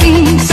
peace.